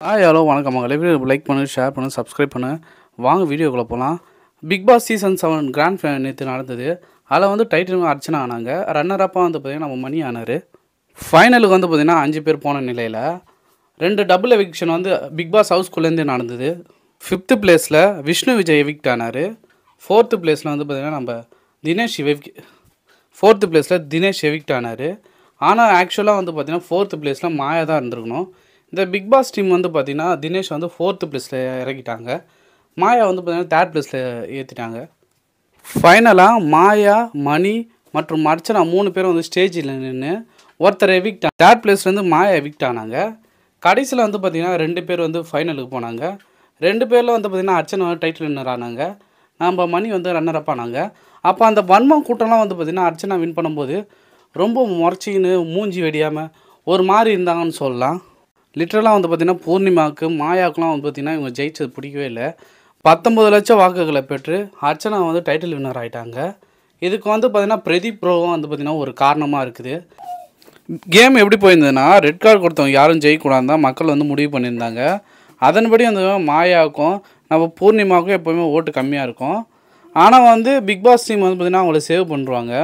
ஆய் ஹலோ வணக்கம். மகளே வீடியோ லைக் பண்ணு ஷேர் பண்ணு சப்ஸ்கிரைப் பண்ணு. வாங்க வீடியோக்குள்ளே போகலாம் Bigg Boss season seven grand final நேற்று நடந்தது. அதில் வந்து டைட்டில் அர்ச்சனா ஆனாங்க. ரன்னர் அப்பாக வந்து பார்த்திங்கன்னா நம்ம மணி ஆனார். ஃபைனலுக்கு வந்து பார்த்திங்கன்னா அஞ்சு பேர் போன நிலையில் ரெண்டு டபுள் எவிக்ஷன் வந்து பிக் பாஸ் ஹவுஸ்குள்ளேருந்தே நடந்தது. ஃபிஃப்த்து பிளேஸில் விஷ்ணு விஜய் எவிக்ட் ஆனார். ஃபோர்த்து பிளேஸில் வந்து பார்த்திங்கன்னா நம்ம தினேஷ் எவிக் ஃபோர்த்து பிளேஸில் தினேஷ் எவிக்ட் ஆனார். ஆனால் ஆக்சுவலாக வந்து பார்த்தீங்கன்னா ஃபோர்த்து பிளேஸில் மாயா தான் இருந்திருக்கணும். இந்த பிக் பாஸ் டீம் வந்து பார்த்தீங்கன்னா தினேஷ் வந்து ஃபோர்த்து பிளேஸில் இறக்கிட்டாங்க. மாயா வந்து பார்த்திங்கன்னா தேர்ட் ப்ளேஸில் ஏற்றிட்டாங்க ஃபைனலாக மாயா மணி மற்றும் அர்ச்சனா மூணு பேரும் வந்து ஸ்டேஜில் நின்று ஒருத்தர் எவிக்ட் தேர்ட் ப்ளேஸ்லேருந்து மாயா எவிக்ட் ஆனாங்க. கடைசியில் வந்து பார்த்திங்கன்னா ரெண்டு பேர் வந்து ஃபைனலுக்கு போனாங்க. ரெண்டு பேரில் வந்து பார்த்திங்கன்னா அர்ச்சனா டைட்டில் வின்னர் ஆனாங்க. நம்ம மணி வந்து ரன்னர் அப் ஆனாங்க. அப்போ அந்த வன்மம் கூட்டம்லாம் வந்து பார்த்திங்கன்னா அர்ச்சனா வின் பண்ணும்போது ரொம்ப முறைச்சின்னு மூஞ்சி வெடியாமல் ஒரு மாதிரி இருந்தாங்கன்னு சொல்லலாம். லிட்ரலாக வந்து பார்த்திங்கன்னா பூர்ணிமாவுக்கு மாயாவுக்குலாம் வந்து பார்த்திங்கன்னா இவங்க ஜெயிச்சது பிடிக்கவே இல்லை. பத்தொம்பது லட்சம் வாக்குகளை பெற்று அர்ச்சனா வந்து டைட்டில் வின்னர் ஆகிட்டாங்க இதுக்கு வந்து பார்த்திங்கன்னா பிரதீப் ப்ரோவும் வந்து பார்த்திங்கன்னா ஒரு காரணமாக இருக்குது. கேம் எப்படி போயிருந்ததுன்னா ரெட் கார்டு கொடுத்தவங்க யாரும் ஜெயிக்கக்கூடாது தான் மக்கள் வந்து முடிவு பண்ணியிருந்தாங்க. அதன்படி அந்த மாயாவுக்கும் நம்ம பூர்ணிமாவுக்கும் எப்போவுமே ஓட்டு கம்மியாக இருக்கும். ஆனால் வந்து பிக் பாஸ் டீம் வந்து பார்த்திங்கன்னா அவங்கள சேவ் பண்ணுறாங்க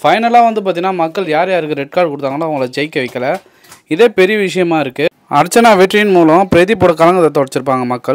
ஃபைனலாக வந்து பார்த்திங்கன்னா மக்கள் யார் யாருக்கு ரெட் கார்டு கொடுத்தாங்களோ அவங்கள ஜெயிக்க வைக்கல. இதே பெரிய விஷயமா இருக்குது அர்ச்சனா வெற்றியின் மூலம் பிரதீப்போட கலங்கத்தை தொடச்சிருப்பாங்க மக்கள்.